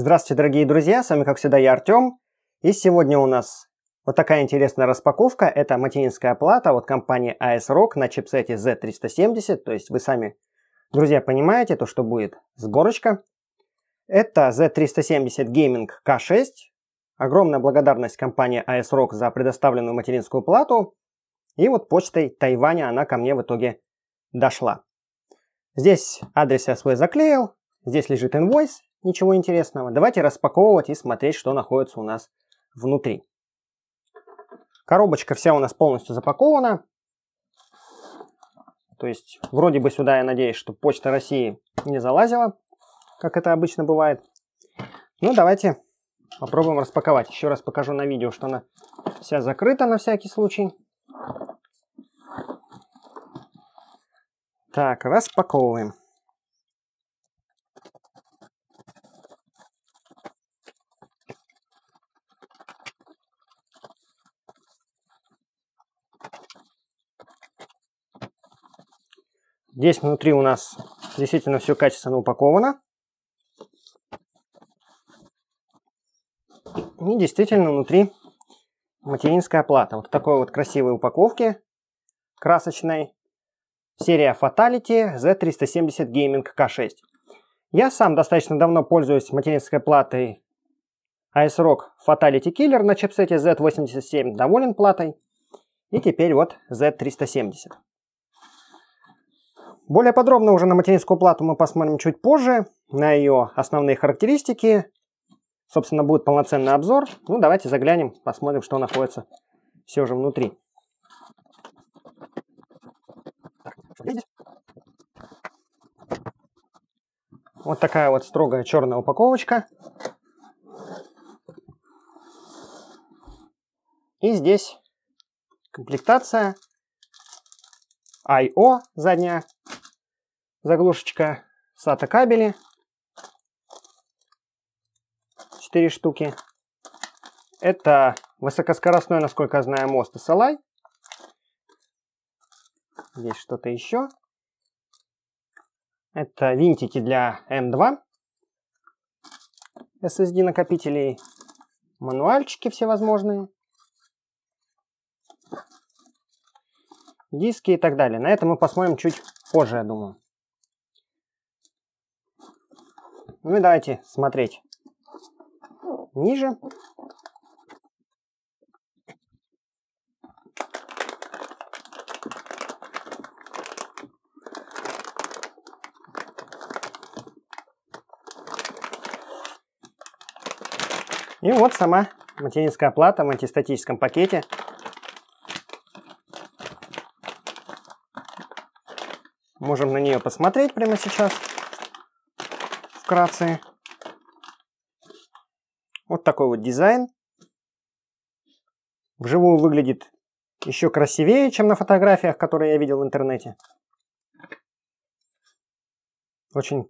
Здравствуйте, дорогие друзья, с вами, как всегда, я Артем. И сегодня у нас вот такая интересная распаковка. Это материнская плата от компании ASRock на чипсете Z370. То есть вы сами, друзья, понимаете, то, что будет сборочка. Это Z370 Gaming K6. Огромная благодарность компании ASRock за предоставленную материнскую плату. И вот почтой Тайваня она ко мне в итоге дошла. Здесь адрес я свой заклеил. Здесь лежит инвойс ничего интересного. Давайте распаковывать и смотреть, что находится у нас внутри. Коробочка вся у нас полностью запакована. То есть, вроде бы сюда, я надеюсь, что Почта России не залазила, как это обычно бывает. Ну, давайте попробуем распаковать. Еще раз покажу на видео, что она вся закрыта на всякий случай. Так, распаковываем. Здесь внутри у нас действительно все качественно упаковано. И действительно внутри материнская плата. Вот такой вот красивой упаковке, красочной. Серия Fatality Z370 Gaming K6. Я сам достаточно давно пользуюсь материнской платой ASRock Fatality Killer на чипсете Z87. Доволен платой. И теперь вот Z370. Более подробно уже на материнскую плату мы посмотрим чуть позже, на ее основные характеристики. Собственно, будет полноценный обзор. Ну, давайте заглянем, посмотрим, что находится все же внутри. Вот такая вот строгая черная упаковочка. И здесь комплектация I.O. задняя заглушечка SATA кабели. 4 штуки. Это высокоскоростной, насколько я знаю, мост SLI. Здесь что-то еще. Это винтики для M2. SSD накопителей. Мануальчики всевозможные. Диски и так далее. На это мы посмотрим чуть позже, я думаю. Ну и давайте смотреть ниже. И вот сама материнская плата в антистатическом пакете. Можем на нее посмотреть прямо сейчас вкратце. Вот такой вот дизайн. Вживую выглядит еще красивее, чем на фотографиях, которые я видел в интернете. Очень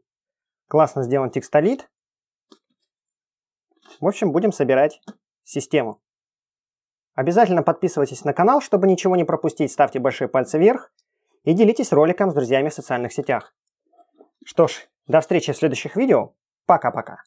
классно сделан текстолит. В общем, будем собирать систему. Обязательно подписывайтесь на канал, чтобы ничего не пропустить. Ставьте большие пальцы вверх и делитесь роликом с друзьями в социальных сетях. Что ж, до встречи в следующих видео. Пока-пока.